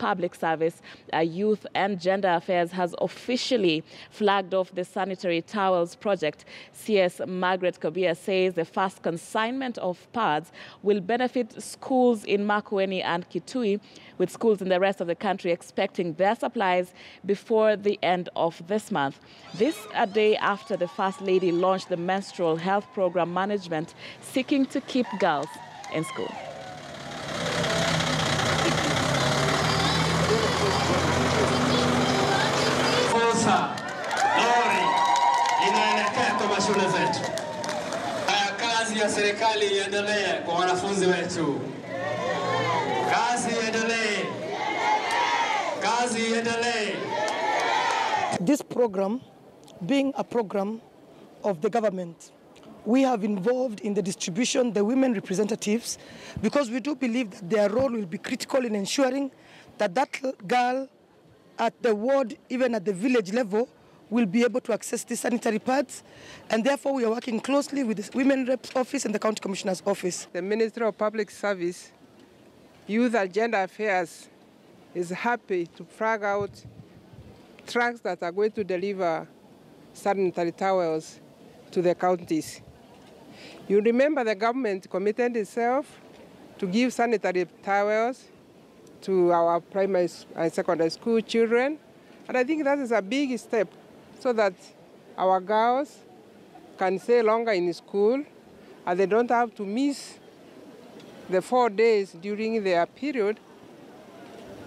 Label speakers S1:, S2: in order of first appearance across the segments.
S1: Public Service, uh, Youth and Gender Affairs has officially flagged off the sanitary towels project. CS Margaret Kobia says the first consignment of pads will benefit schools in Makueni and Kitui, with schools in the rest of the country expecting their supplies before the end of this month. This a day after the First Lady launched the menstrual health program management, seeking to keep girls in school.
S2: Mashule zetu. Kazi ya serikali iendelee kwa wanafunzi wetu, kazi iendelee, kazi iendelee.
S3: This program, being a program of the government, we have involved in the distribution the women representatives because we do believe that their role will be critical in ensuring that that girl at the ward, even at the village level, will be able to access the sanitary pads. And therefore, we are working closely with the Women Reps Office and the County Commissioner's Office.
S4: The Ministry of Public Service, Youth and Gender Affairs is happy to flag out trucks that are going to deliver sanitary towels to the counties. You remember the government committed itself to give sanitary towels to our primary and secondary school children. And I think that is a big step so that our girls can stay longer in school and they don't have to miss the four days during their period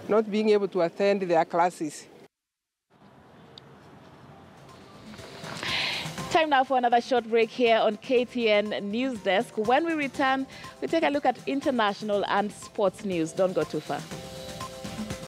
S4: not being able to attend their classes.
S1: Time now for another short break here on KTN News Desk. When we return, we take a look at international and sports news. Don't go too far.